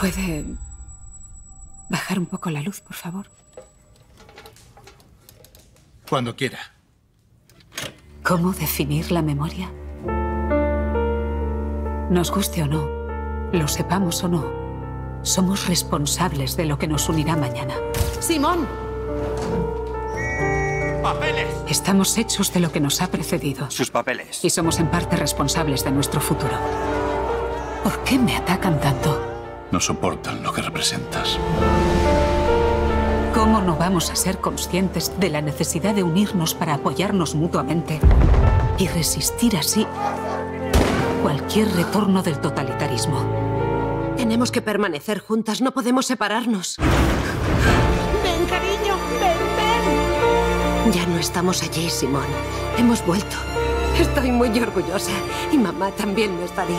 ¿Puede bajar un poco la luz, por favor? Cuando quiera. ¿Cómo definir la memoria? Nos guste o no, lo sepamos o no, somos responsables de lo que nos unirá mañana. ¡Simón! ¡Papeles! Estamos hechos de lo que nos ha precedido. Sus papeles. Y somos en parte responsables de nuestro futuro. ¿Por qué me atacan tanto? No soportan lo que representas. ¿Cómo no vamos a ser conscientes de la necesidad de unirnos para apoyarnos mutuamente y resistir así cualquier retorno del totalitarismo? Tenemos que permanecer juntas, no podemos separarnos. Ven, cariño, ven, ven. Ya no estamos allí, Simón. Hemos vuelto. Estoy muy orgullosa y mamá también lo estaría.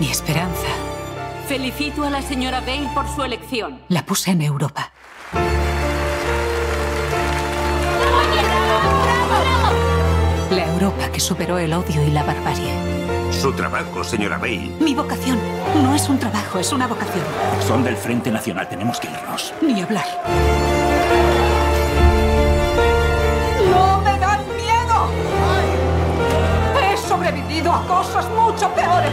Mi esperanza Felicito a la señora Bale por su elección. la puse en Europa. La Europa que superó el odio y la barbarie. Su trabajo, señora Bale. Mi vocación no es un trabajo, es una vocación. Son del Frente Nacional, tenemos que irnos. Ni hablar. ¡No me dan miedo! He sobrevivido a cosas mucho peores.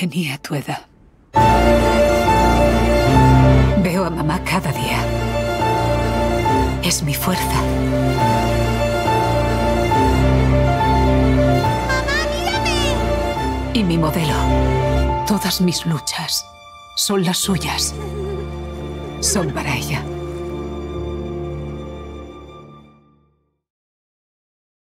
Tenía tu edad. Veo a mamá cada día. Es mi fuerza. Y mi modelo. Todas mis luchas son las suyas. Son para ella.